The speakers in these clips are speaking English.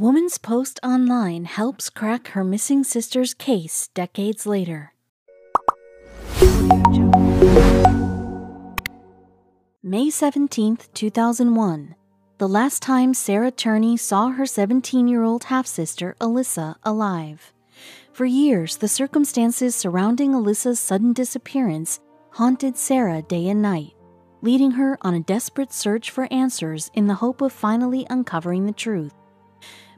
Woman's post online helps crack her missing sister's case decades later. May 17, 2001. The last time Sarah Turney saw her 17 year old half sister, Alyssa, alive. For years, the circumstances surrounding Alyssa's sudden disappearance haunted Sarah day and night, leading her on a desperate search for answers in the hope of finally uncovering the truth.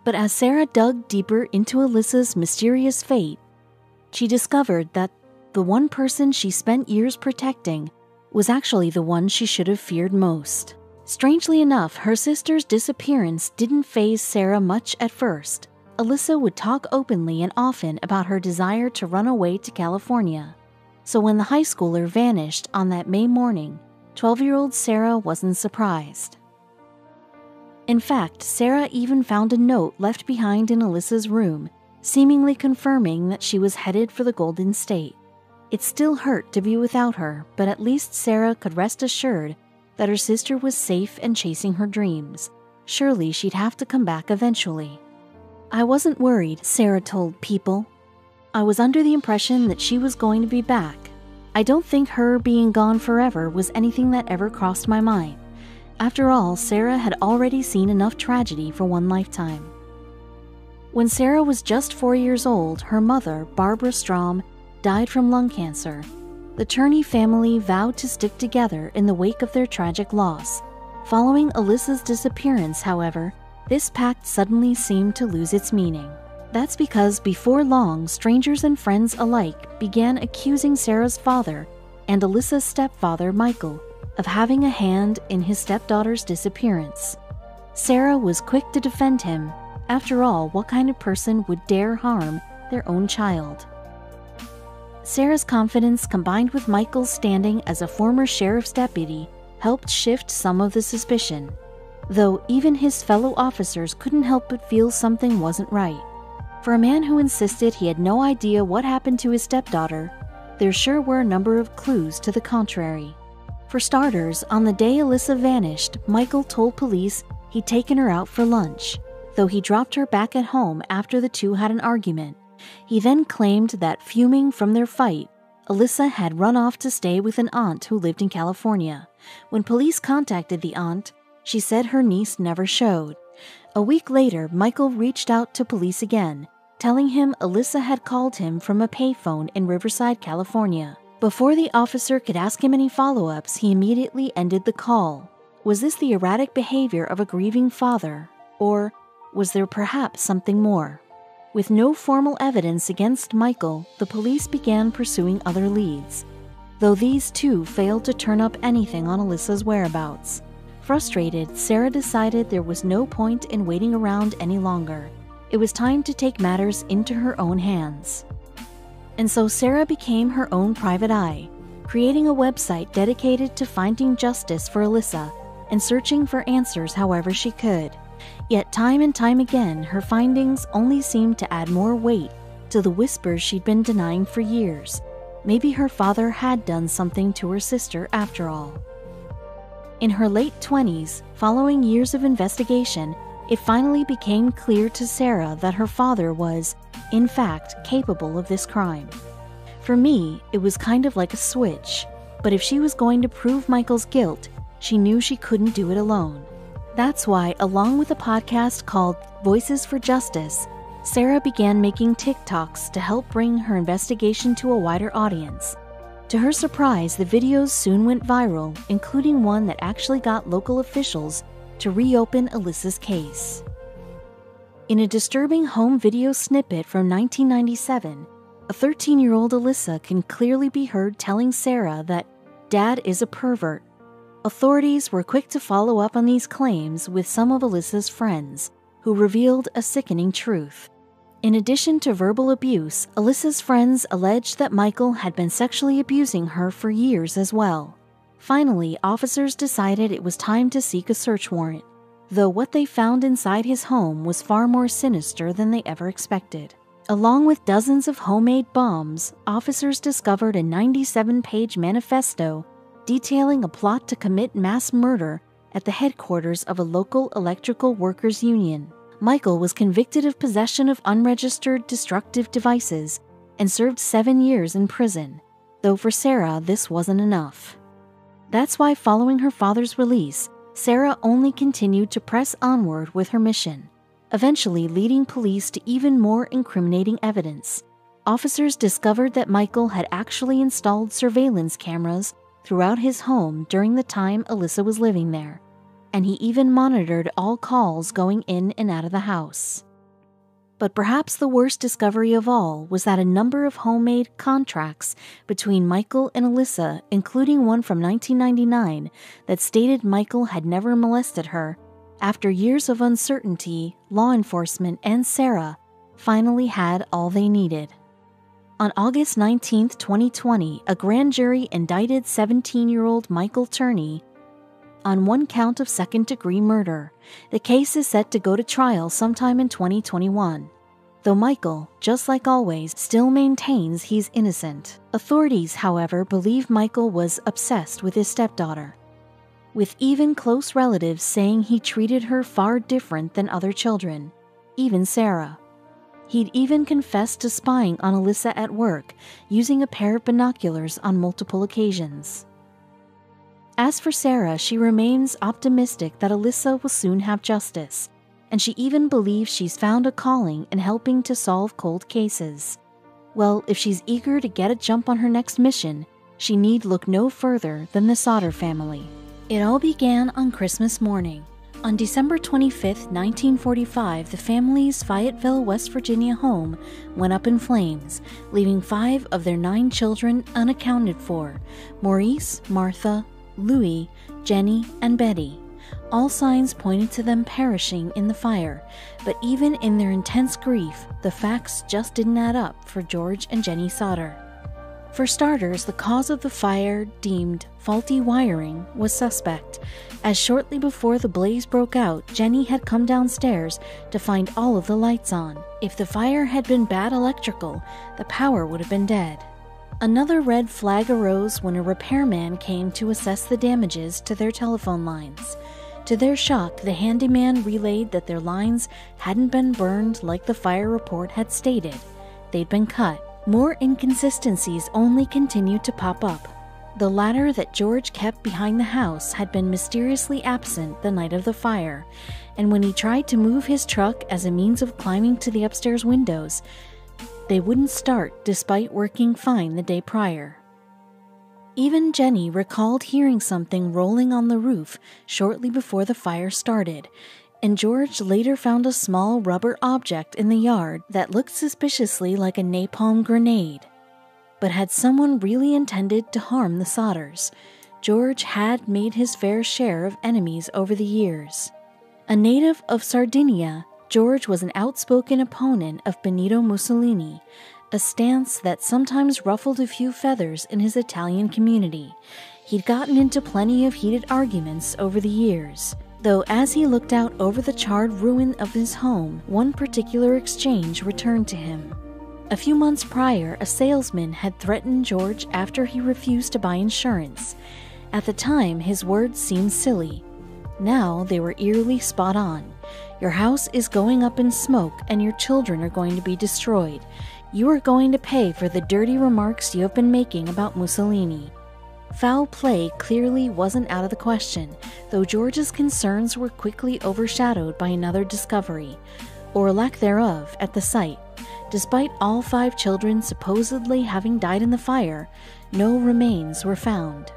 But as Sarah dug deeper into Alyssa's mysterious fate, she discovered that the one person she spent years protecting was actually the one she should have feared most. Strangely enough, her sister's disappearance didn't faze Sarah much at first. Alyssa would talk openly and often about her desire to run away to California. So when the high schooler vanished on that May morning, 12 year old Sarah wasn't surprised. In fact, Sarah even found a note left behind in Alyssa's room, seemingly confirming that she was headed for the Golden State. It still hurt to be without her, but at least Sarah could rest assured that her sister was safe and chasing her dreams. Surely she'd have to come back eventually. I wasn't worried, Sarah told People. I was under the impression that she was going to be back. I don't think her being gone forever was anything that ever crossed my mind. After all, Sarah had already seen enough tragedy for one lifetime. When Sarah was just four years old, her mother, Barbara Strom, died from lung cancer. The Turney family vowed to stick together in the wake of their tragic loss. Following Alyssa's disappearance, however, this pact suddenly seemed to lose its meaning. That's because before long, strangers and friends alike began accusing Sarah's father and Alyssa's stepfather, Michael, of having a hand in his stepdaughter's disappearance. Sarah was quick to defend him. After all, what kind of person would dare harm their own child? Sarah's confidence combined with Michael's standing as a former sheriff's deputy helped shift some of the suspicion, though even his fellow officers couldn't help but feel something wasn't right. For a man who insisted he had no idea what happened to his stepdaughter, there sure were a number of clues to the contrary. For starters, on the day Alyssa vanished, Michael told police he'd taken her out for lunch, though he dropped her back at home after the two had an argument. He then claimed that, fuming from their fight, Alyssa had run off to stay with an aunt who lived in California. When police contacted the aunt, she said her niece never showed. A week later, Michael reached out to police again, telling him Alyssa had called him from a payphone in Riverside, California. Before the officer could ask him any follow ups, he immediately ended the call. Was this the erratic behavior of a grieving father, or was there perhaps something more? With no formal evidence against Michael, the police began pursuing other leads, though these too failed to turn up anything on Alyssa's whereabouts. Frustrated, Sarah decided there was no point in waiting around any longer. It was time to take matters into her own hands. And so Sarah became her own private eye, creating a website dedicated to finding justice for Alyssa and searching for answers however she could. Yet, time and time again, her findings only seemed to add more weight to the whispers she'd been denying for years. Maybe her father had done something to her sister after all. In her late 20s, following years of investigation, it finally became clear to Sarah that her father was, in fact, capable of this crime. For me, it was kind of like a switch, but if she was going to prove Michael's guilt, she knew she couldn't do it alone. That's why, along with a podcast called Voices for Justice, Sarah began making TikToks to help bring her investigation to a wider audience. To her surprise, the videos soon went viral, including one that actually got local officials to reopen Alyssa's case. In a disturbing home video snippet from 1997, a 13 year old Alyssa can clearly be heard telling Sarah that Dad is a pervert Authorities were quick to follow up on these claims with some of Alyssa's friends, who revealed a sickening truth. In addition to verbal abuse, Alyssa's friends alleged that Michael had been sexually abusing her for years as well. Finally, officers decided it was time to seek a search warrant, though what they found inside his home was far more sinister than they ever expected. Along with dozens of homemade bombs, officers discovered a 97 page manifesto detailing a plot to commit mass murder at the headquarters of a local electrical workers union. Michael was convicted of possession of unregistered destructive devices and served seven years in prison, though for Sarah this wasn't enough. That's why, following her father's release, Sarah only continued to press onward with her mission, eventually leading police to even more incriminating evidence. Officers discovered that Michael had actually installed surveillance cameras throughout his home during the time Alyssa was living there, and he even monitored all calls going in and out of the house. But perhaps the worst discovery of all was that a number of homemade contracts between Michael and Alyssa, including one from 1999 that stated Michael had never molested her, after years of uncertainty, law enforcement and Sarah finally had all they needed. On August 19, 2020, a grand jury indicted 17 year old Michael Turney on one count of second degree murder. The case is set to go to trial sometime in 2021. Though Michael, just like always, still maintains he's innocent. Authorities, however, believe Michael was obsessed with his stepdaughter, with even close relatives saying he treated her far different than other children, even Sarah. He'd even confessed to spying on Alyssa at work, using a pair of binoculars on multiple occasions. As for Sarah, she remains optimistic that Alyssa will soon have justice, and she even believes she's found a calling in helping to solve cold cases. Well, if she's eager to get a jump on her next mission, she need look no further than the Sodder family. It all began on Christmas morning. On December 25, 1945, the family's Fayetteville, West Virginia home went up in flames, leaving five of their nine children unaccounted for Maurice, Martha, Louis, Jenny, and Betty. All signs pointed to them perishing in the fire, but even in their intense grief, the facts just didn't add up for George and Jenny Sodder. For starters, the cause of the fire, deemed faulty wiring, was suspect, as shortly before the blaze broke out, Jenny had come downstairs to find all of the lights on. If the fire had been bad electrical, the power would have been dead. Another red flag arose when a repairman came to assess the damages to their telephone lines. To their shock, the handyman relayed that their lines hadn't been burned like the fire report had stated. They'd been cut. More inconsistencies only continued to pop up. The ladder that George kept behind the house had been mysteriously absent the night of the fire, and when he tried to move his truck as a means of climbing to the upstairs windows, they wouldn't start despite working fine the day prior. Even Jenny recalled hearing something rolling on the roof shortly before the fire started, and George later found a small rubber object in the yard that looked suspiciously like a napalm grenade. But had someone really intended to harm the Sodders? George had made his fair share of enemies over the years. A native of Sardinia, George was an outspoken opponent of Benito Mussolini, a stance that sometimes ruffled a few feathers in his Italian community. He'd gotten into plenty of heated arguments over the years, though as he looked out over the charred ruin of his home, one particular exchange returned to him. A few months prior, a salesman had threatened George after he refused to buy insurance. At the time, his words seemed silly. Now they were eerily spot on. Your house is going up in smoke, and your children are going to be destroyed. You are going to pay for the dirty remarks you have been making about Mussolini. Foul play clearly wasn't out of the question, though George's concerns were quickly overshadowed by another discovery, or lack thereof, at the site. Despite all five children supposedly having died in the fire, no remains were found.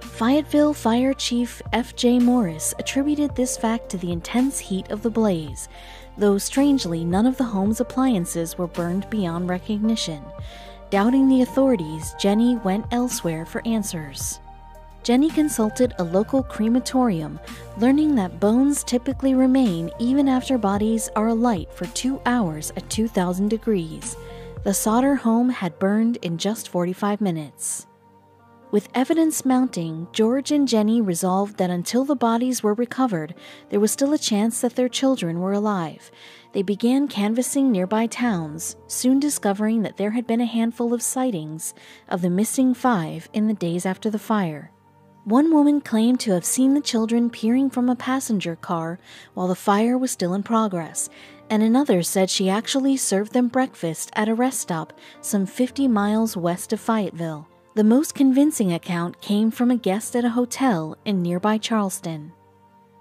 Fayetteville Fire Chief F.J. Morris attributed this fact to the intense heat of the blaze, though strangely, none of the home's appliances were burned beyond recognition. Doubting the authorities, Jenny went elsewhere for answers. Jenny consulted a local crematorium, learning that bones typically remain even after bodies are alight for two hours at 2000 degrees. The Sodder home had burned in just 45 minutes. With evidence mounting, George and Jenny resolved that until the bodies were recovered, there was still a chance that their children were alive. They began canvassing nearby towns, soon discovering that there had been a handful of sightings of the missing five in the days after the fire. One woman claimed to have seen the children peering from a passenger car while the fire was still in progress, and another said she actually served them breakfast at a rest stop some 50 miles west of Fayetteville. The most convincing account came from a guest at a hotel in nearby Charleston.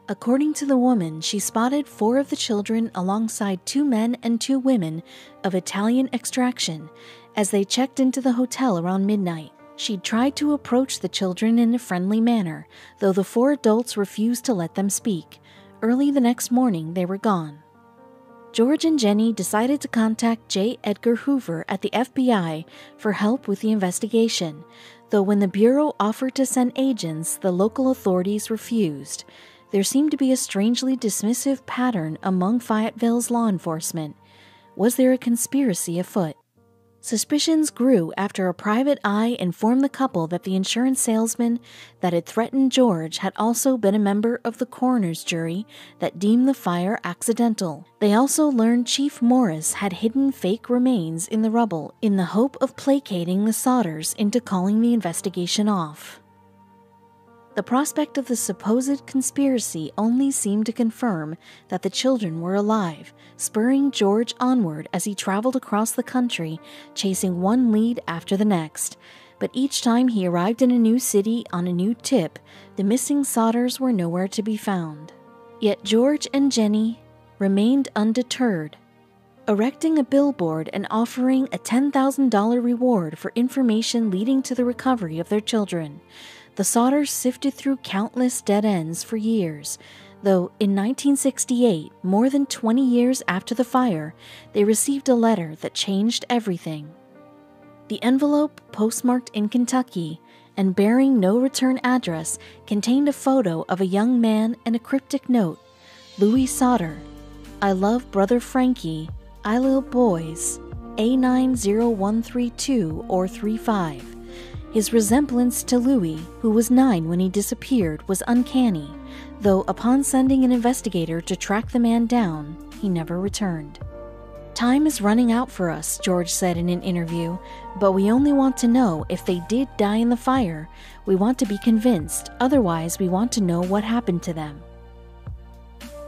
According to the woman, she spotted four of the children alongside two men and two women of Italian extraction as they checked into the hotel around midnight. She tried to approach the children in a friendly manner, though the four adults refused to let them speak. Early the next morning, they were gone. George and Jenny decided to contact J. Edgar Hoover at the FBI for help with the investigation, though when the Bureau offered to send agents, the local authorities refused. There seemed to be a strangely dismissive pattern among Fayetteville's law enforcement. Was there a conspiracy afoot? Suspicions grew after a private eye informed the couple that the insurance salesman that had threatened George had also been a member of the coroner's jury that deemed the fire accidental. They also learned Chief Morris had hidden fake remains in the rubble in the hope of placating the Sodders into calling the investigation off. The prospect of the supposed conspiracy only seemed to confirm that the children were alive, spurring George onward as he traveled across the country, chasing one lead after the next. But each time he arrived in a new city on a new tip, the missing Sodders were nowhere to be found. Yet George and Jenny remained undeterred, erecting a billboard and offering a $10,000 reward for information leading to the recovery of their children. The Sodders sifted through countless dead ends for years, though in 1968, more than 20 years after the fire, they received a letter that changed everything. The envelope, postmarked in Kentucky and bearing no return address, contained a photo of a young man and a cryptic note Louis Sodder. I love brother Frankie. I little boys. A90132 or 35. His resemblance to Louis, who was nine when he disappeared, was uncanny, though upon sending an investigator to track the man down, he never returned. Time is running out for us, George said in an interview, but we only want to know if they did die in the fire. We want to be convinced, otherwise, we want to know what happened to them.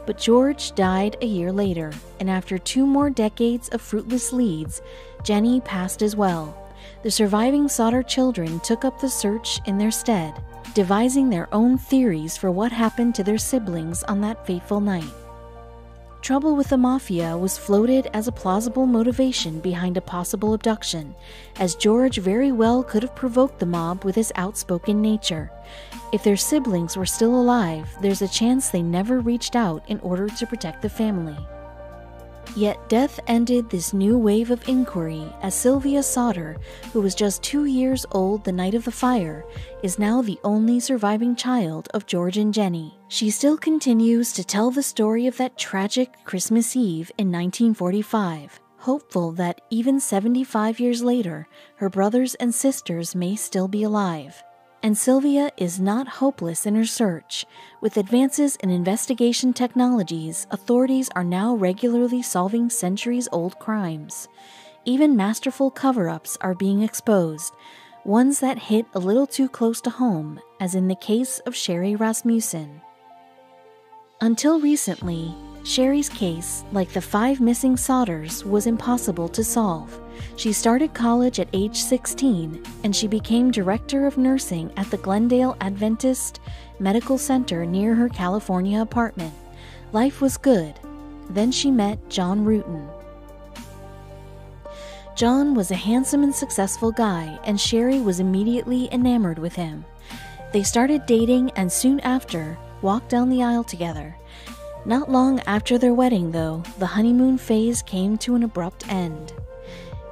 But George died a year later, and after two more decades of fruitless leads, Jenny passed as well, the surviving Sodder children took up the search in their stead, devising their own theories for what happened to their siblings on that fateful night. Trouble with the Mafia was floated as a plausible motivation behind a possible abduction, as George very well could have provoked the mob with his outspoken nature. If their siblings were still alive, there's a chance they never reached out in order to protect the family. Yet death ended this new wave of inquiry as Sylvia Sodder, who was just two years old the night of the fire, is now the only surviving child of George and Jenny. She still continues to tell the story of that tragic Christmas Eve in 1945, hopeful that even 75 years later, her brothers and sisters may still be alive. And Sylvia is not hopeless in her search. With advances in investigation technologies, authorities are now regularly solving centuries old crimes. Even masterful cover ups are being exposed, ones that hit a little too close to home, as in the case of Sherry Rasmussen. Until recently, Sherry's case, like the five missing Sodders, was impossible to solve. She started college at age 16 and she became director of nursing at the Glendale Adventist Medical Center near her California apartment. Life was good. Then she met John Ruetten. John was a handsome and successful guy, and Sherry was immediately enamored with him. They started dating and soon after walked down the aisle together. Not long after their wedding, though, the honeymoon phase came to an abrupt end.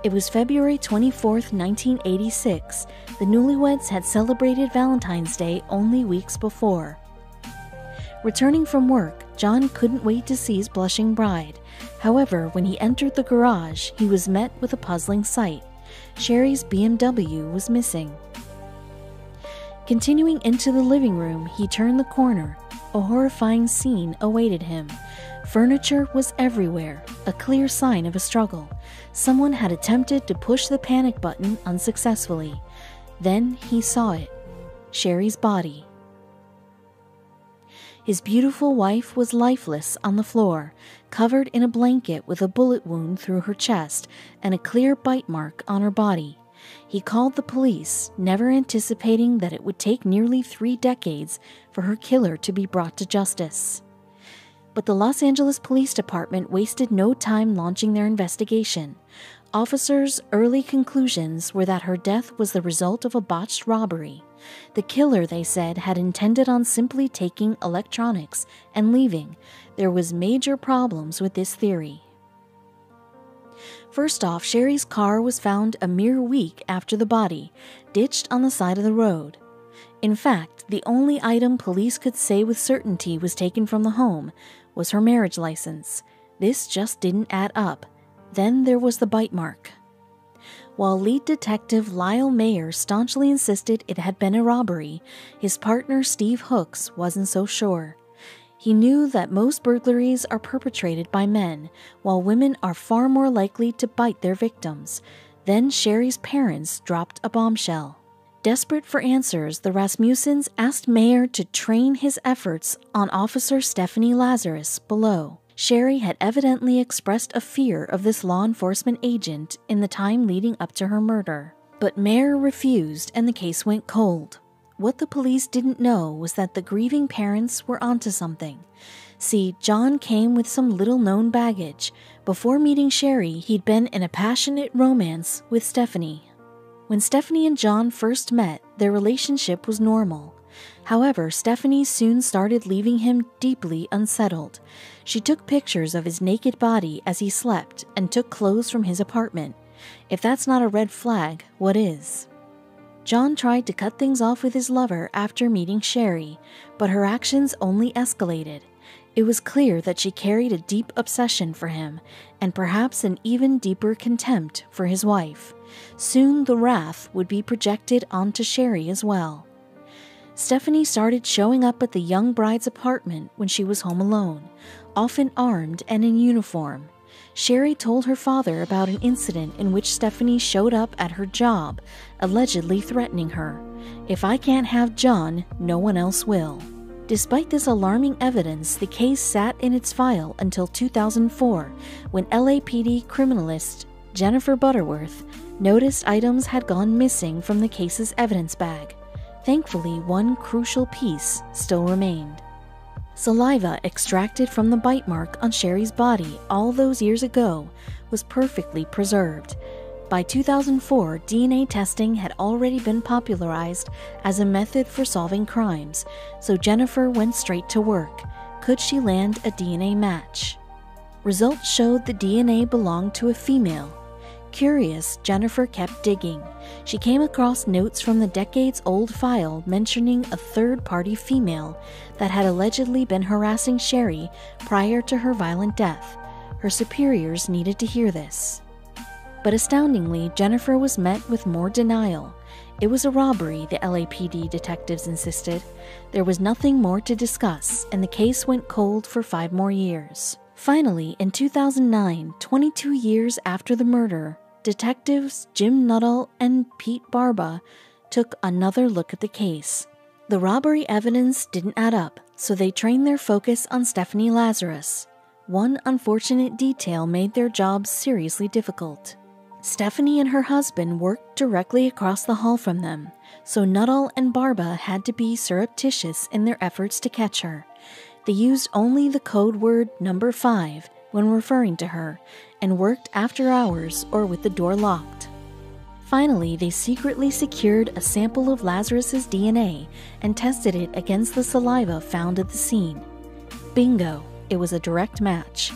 It was February 24, 1986. The newlyweds had celebrated Valentine's Day only weeks before. Returning from work, John couldn't wait to see his blushing bride. However, when he entered the garage, he was met with a puzzling sight. Sherry's BMW was missing. Continuing into the living room, he turned the corner a horrifying scene awaited him. Furniture was everywhere, a clear sign of a struggle. Someone had attempted to push the panic button unsuccessfully. Then he saw it Sherry's body, His beautiful wife was lifeless on the floor, covered in a blanket with a bullet wound through her chest and a clear bite mark on her body. He called the police, never anticipating that it would take nearly three decades for her killer to be brought to justice. But the Los Angeles Police Department wasted no time launching their investigation. Officers' early conclusions were that her death was the result of a botched robbery. The killer, they said, had intended on simply taking electronics and leaving. There was major problems with this theory. First off, Sherry's car was found a mere week after the body, ditched on the side of the road. In fact, the only item police could say with certainty was taken from the home was her marriage license. This just didn't add up. Then there was the bite mark. While lead detective Lyle Mayer staunchly insisted it had been a robbery, his partner Steve Hooks wasn't so sure. He knew that most burglaries are perpetrated by men, while women are far more likely to bite their victims. Then Sherry's parents dropped a bombshell. Desperate for answers, the Rasmussens asked Mayer to train his efforts on Officer Stephanie Lazarus below. Sherry had evidently expressed a fear of this law enforcement agent in the time leading up to her murder. But Mayer refused and the case went cold. What the police didn't know was that the grieving parents were onto something. See, John came with some little known baggage. Before meeting Sherry, he'd been in a passionate romance with Stephanie. When Stephanie and John first met, their relationship was normal. However, Stephanie soon started leaving him deeply unsettled. She took pictures of his naked body as he slept and took clothes from his apartment. If that's not a red flag, what is? John tried to cut things off with his lover after meeting Sherry, but her actions only escalated. It was clear that she carried a deep obsession for him, and perhaps an even deeper contempt for his wife. Soon the wrath would be projected onto Sherry as well. Stephanie started showing up at the young bride's apartment when she was home alone, often armed and in uniform. Sherry told her father about an incident in which Stephanie showed up at her job, allegedly threatening her. If I can't have John, no one else will. Despite this alarming evidence, the case sat in its file until 2004 when LAPD criminalist Jennifer Butterworth noticed items had gone missing from the case's evidence bag. Thankfully, one crucial piece still remained. Saliva extracted from the bite mark on Sherry's body all those years ago was perfectly preserved. By 2004, DNA testing had already been popularized as a method for solving crimes, so Jennifer went straight to work. Could she land a DNA match? Results showed the DNA belonged to a female, Curious, Jennifer kept digging. She came across notes from the decades old file mentioning a third party female that had allegedly been harassing Sherry prior to her violent death. Her superiors needed to hear this. But astoundingly, Jennifer was met with more denial. It was a robbery, the LAPD detectives insisted. There was nothing more to discuss, and the case went cold for five more years. Finally, in 2009, 22 years after the murder, detectives Jim Nuttall and Pete Barba took another look at the case. The robbery evidence didn't add up, so they trained their focus on Stephanie Lazarus. One unfortunate detail made their job seriously difficult. Stephanie and her husband worked directly across the hall from them, so Nuttall and Barba had to be surreptitious in their efforts to catch her. They used only the code word number 5 when referring to her and worked after hours or with the door locked. Finally, they secretly secured a sample of Lazarus's DNA and tested it against the saliva found at the scene. Bingo, it was a direct match.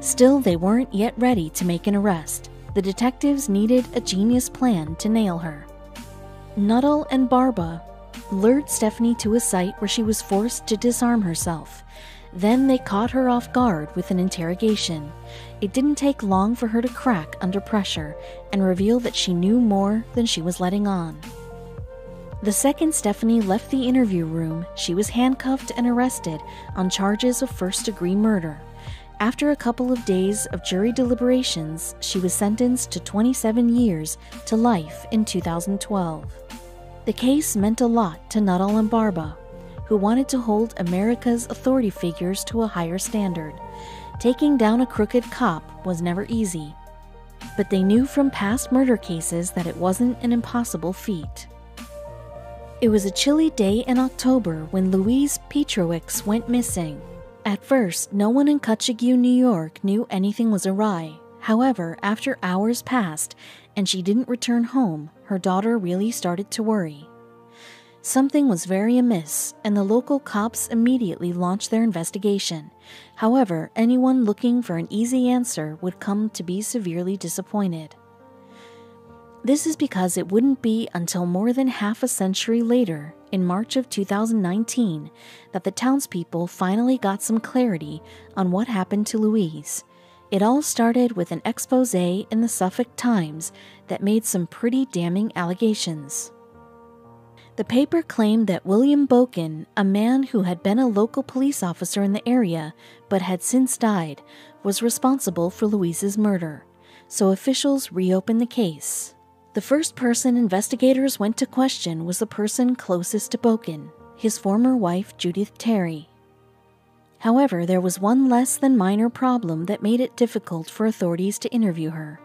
Still, they weren't yet ready to make an arrest. The detectives needed a genius plan to nail her. Nuttall and Barba lured Stephanie to a site where she was forced to disarm herself. Then they caught her off guard with an interrogation. It didn't take long for her to crack under pressure and reveal that she knew more than she was letting on. The second Stephanie left the interview room, she was handcuffed and arrested on charges of first degree murder. After a couple of days of jury deliberations, she was sentenced to 27 years to life in 2012. The case meant a lot to Nuttall and Barba. Who wanted to hold America's authority figures to a higher standard. Taking down a crooked cop was never easy, but they knew from past murder cases that it wasn't an impossible feat. It was a chilly day in October when Louise Pietrowicz went missing. At first, no one in Cutchogue, New York knew anything was awry. However, after hours passed and she didn't return home, her daughter really started to worry. Something was very amiss, and the local cops immediately launched their investigation. However, anyone looking for an easy answer would come to be severely disappointed. This is because it wouldn't be until more than half a century later, in March of 2019, that the townspeople finally got some clarity on what happened to Louise. It all started with an expose in the Suffolk Times that made some pretty damning allegations. The paper claimed that William Boken, a man who had been a local police officer in the area but had since died, was responsible for Louise's murder, so officials reopened the case. The first person investigators went to question was the person closest to Boken, his former wife Judith Terry. However, there was one less than minor problem that made it difficult for authorities to interview her.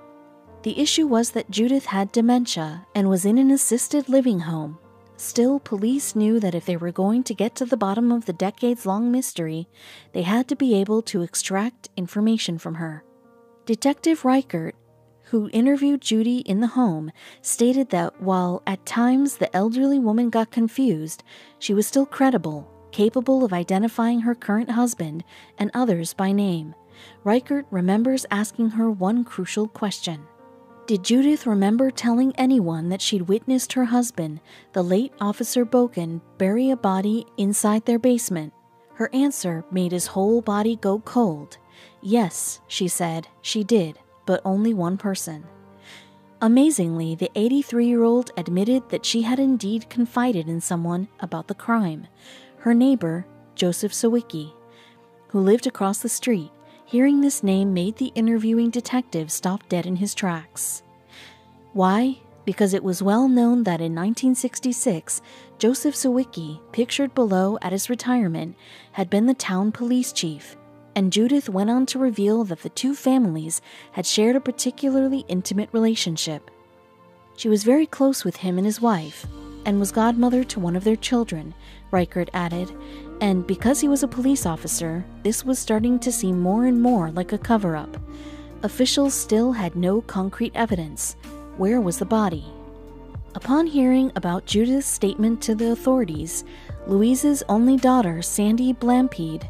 The issue was that Judith had dementia and was in an assisted living home. Still, police knew that if they were going to get to the bottom of the decades long mystery, they had to be able to extract information from her. Detective Reichert who interviewed Judy in the home, stated that while at times the elderly woman got confused, she was still credible, capable of identifying her current husband and others by name. Reichert remembers asking her one crucial question. Did Judith remember telling anyone that she'd witnessed her husband, the late Officer Boken, bury a body inside their basement? Her answer made his whole body go cold. Yes, she said, she did but only one person. Amazingly, the 83 year old admitted that she had indeed confided in someone about the crime. Her neighbor, Joseph Sawicki, who lived across the street, hearing this name made the interviewing detective stop dead in his tracks. Why? Because it was well known that in 1966, Joseph Sawicki, pictured below at his retirement, had been the town police chief and Judith went on to reveal that the two families had shared a particularly intimate relationship. She was very close with him and his wife, and was godmother to one of their children, Reichert added, and because he was a police officer, this was starting to seem more and more like a cover up. Officials still had no concrete evidence. Where was the body? Upon hearing about Judith's statement to the authorities, Louise's only daughter, Sandy Blampied,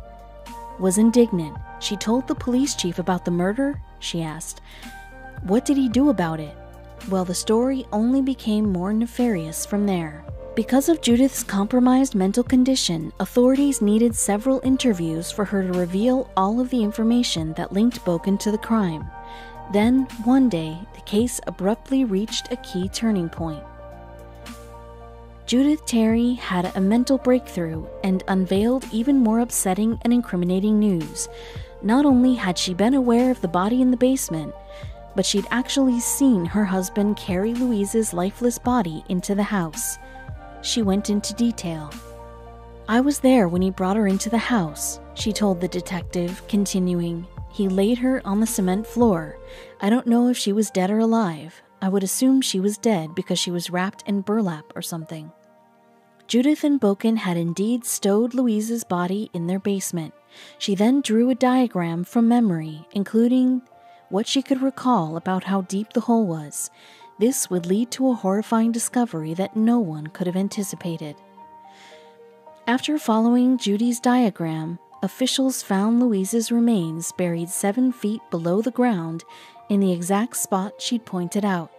was indignant. She told the police chief about the murder, she asked. What did he do about it? Well, the story only became more nefarious from there. Because of Judith's compromised mental condition, authorities needed several interviews for her to reveal all of the information that linked Boken to the crime. Then, one day, the case abruptly reached a key turning point. Judith Terry had a mental breakthrough and unveiled even more upsetting and incriminating news. Not only had she been aware of the body in the basement, but she'd actually seen her husband carry Louise's lifeless body into the house. She went into detail. I was there when he brought her into the house, she told the detective, continuing. He laid her on the cement floor. I don't know if she was dead or alive. I would assume she was dead because she was wrapped in burlap or something. Judith and Boken had indeed stowed Louise's body in their basement. She then drew a diagram from memory, including what she could recall about how deep the hole was. This would lead to a horrifying discovery that no one could have anticipated. After following Judy's diagram, officials found Louise's remains buried seven feet below the ground in the exact spot she'd pointed out.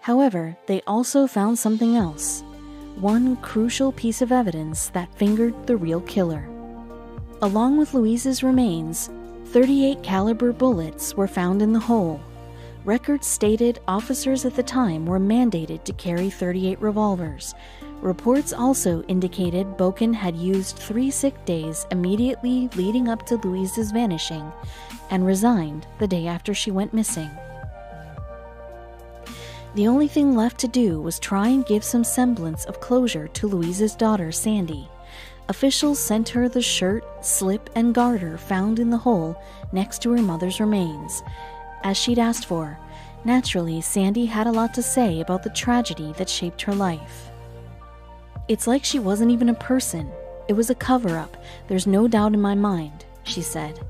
However, they also found something else one crucial piece of evidence that fingered the real killer. Along with Louise's remains, 38 caliber bullets were found in the hole. Records stated officers at the time were mandated to carry 38 revolvers. Reports also indicated Boken had used three sick days immediately leading up to Louise's vanishing and resigned the day after she went missing. The only thing left to do was try and give some semblance of closure to Louise's daughter, Sandy. Officials sent her the shirt, slip, and garter found in the hole next to her mother's remains, as she'd asked for. Naturally, Sandy had a lot to say about the tragedy that shaped her life. It's like she wasn't even a person. It was a cover up, there's no doubt in my mind, she said.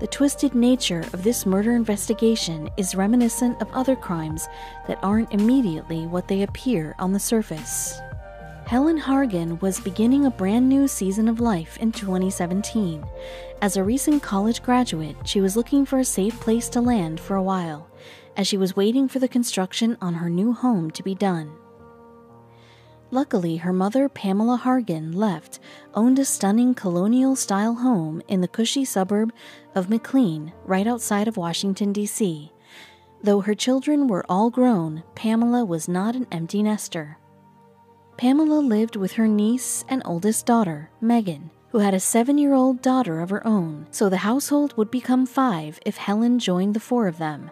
The twisted nature of this murder investigation is reminiscent of other crimes that aren't immediately what they appear on the surface. Helen Hargan was beginning a brand new season of life in 2017. As a recent college graduate, she was looking for a safe place to land for a while, as she was waiting for the construction on her new home to be done. Luckily, her mother, Pamela Hargan, left, owned a stunning colonial style home in the cushy suburb of McLean, right outside of Washington, D.C. Though her children were all grown, Pamela was not an empty nester. Pamela lived with her niece and oldest daughter, Megan, who had a seven year old daughter of her own, so the household would become five if Helen joined the four of them.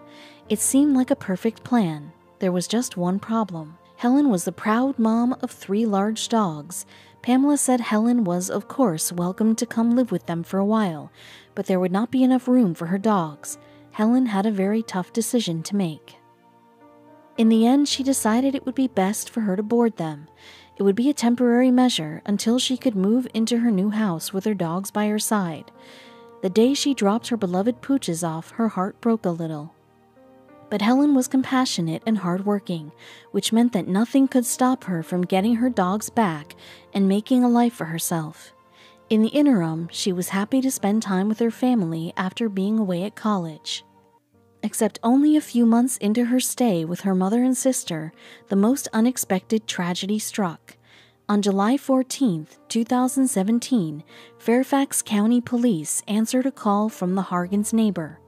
It seemed like a perfect plan. There was just one problem. Helen was the proud mom of three large dogs. Pamela said Helen was, of course, welcome to come live with them for a while, but there would not be enough room for her dogs. Helen had a very tough decision to make. In the end, she decided it would be best for her to board them. It would be a temporary measure until she could move into her new house with her dogs by her side. The day she dropped her beloved pooches off, her heart broke a little. But Helen was compassionate and hardworking, which meant that nothing could stop her from getting her dogs back and making a life for herself. In the interim, she was happy to spend time with her family after being away at college. Except only a few months into her stay with her mother and sister, the most unexpected tragedy struck. On July 14, 2017, Fairfax County Police answered a call from the Hargans' neighbor.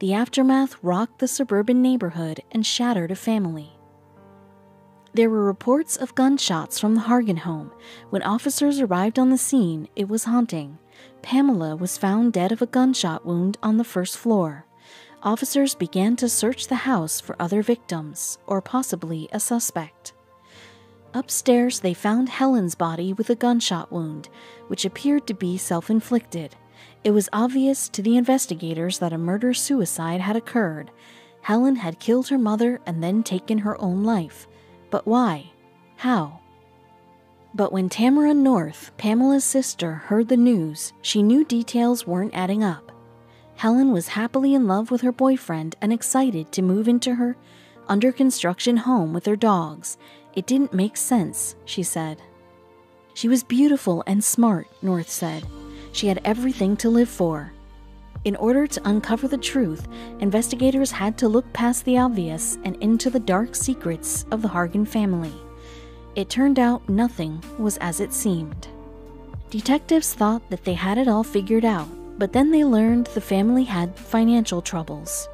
The aftermath rocked the suburban neighborhood and shattered a family. There were reports of gunshots from the Hargan home. When officers arrived on the scene, it was haunting. Pamela was found dead of a gunshot wound on the first floor officers began to search the house for other victims, or possibly a suspect. Upstairs, they found Helen's body with a gunshot wound, which appeared to be self inflicted. It was obvious to the investigators that a murder suicide had occurred. Helen had killed her mother and then taken her own life. But why? How? But when Tamara North, Pamela's sister, heard the news, she knew details weren't adding up. Helen was happily in love with her boyfriend and excited to move into her under construction home with her dogs. It didn't make sense, she said. She was beautiful and smart, North said. She had everything to live for. In order to uncover the truth, investigators had to look past the obvious and into the dark secrets of the Hargan family. It turned out nothing was as it seemed. Detectives thought that they had it all figured out, but then they learned the family had financial troubles.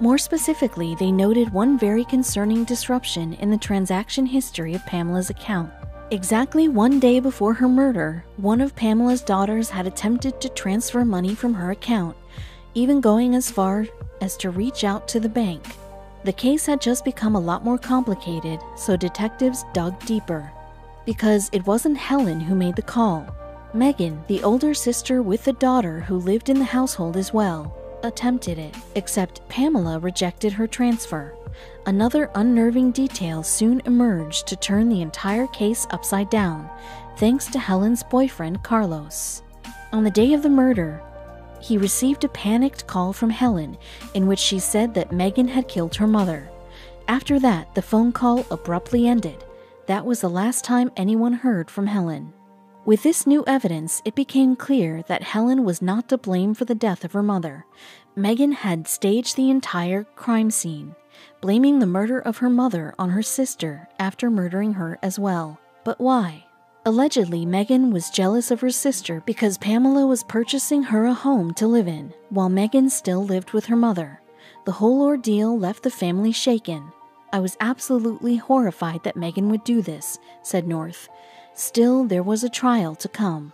More specifically, they noted one very concerning disruption in the transaction history of Pamela's account. Exactly one day before her murder, one of Pamela's daughters had attempted to transfer money from her account, even going as far as to reach out to the bank. The case had just become a lot more complicated, so detectives dug deeper. Because it wasn't Helen who made the call, Megan, the older sister with the daughter who lived in the household as well, attempted it, except Pamela rejected her transfer. Another unnerving detail soon emerged to turn the entire case upside down, thanks to Helen's boyfriend Carlos. On the day of the murder, he received a panicked call from Helen in which she said that Megan had killed her mother. After that, the phone call abruptly ended. That was the last time anyone heard from Helen. With this new evidence, it became clear that Helen was not to blame for the death of her mother. Megan had staged the entire crime scene, blaming the murder of her mother on her sister after murdering her as well. But why? Allegedly, Megan was jealous of her sister because Pamela was purchasing her a home to live in, while Megan still lived with her mother. The whole ordeal left the family shaken. I was absolutely horrified that Megan would do this, said North. Still, there was a trial to come.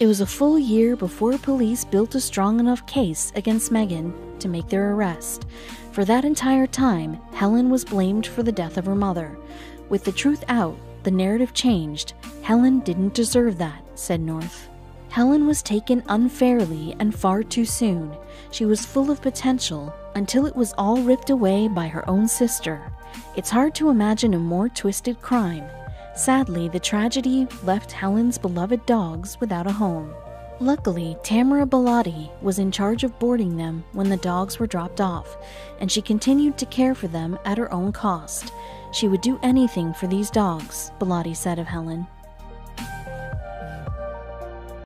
It was a full year before police built a strong enough case against Megan to make their arrest. For that entire time, Helen was blamed for the death of her mother. With the truth out, the narrative changed. Helen didn't deserve that, said North. Helen was taken unfairly and far too soon. She was full of potential until it was all ripped away by her own sister. It's hard to imagine a more twisted crime. Sadly, the tragedy left Helen's beloved dogs without a home. Luckily, Tamara Bellotti was in charge of boarding them when the dogs were dropped off, and she continued to care for them at her own cost. She would do anything for these dogs, Bellotti said of Helen.